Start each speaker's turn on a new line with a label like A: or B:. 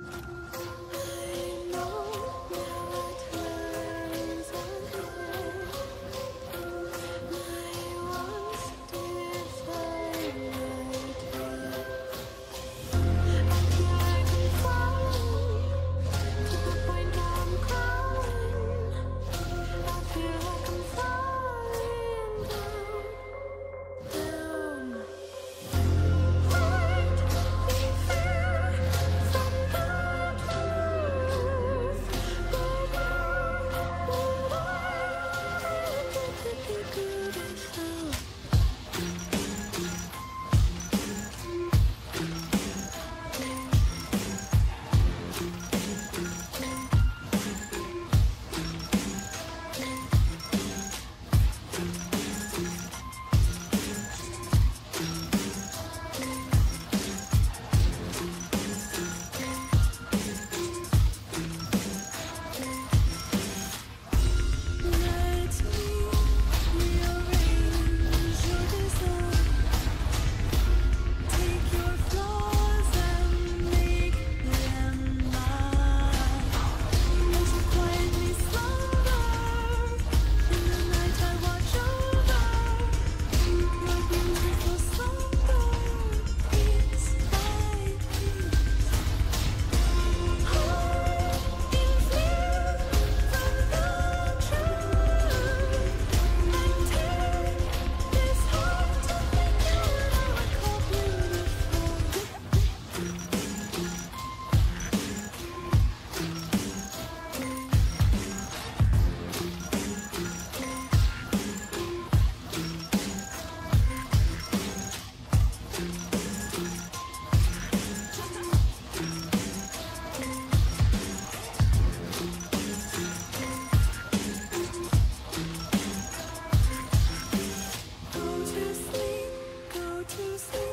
A: you to sleep.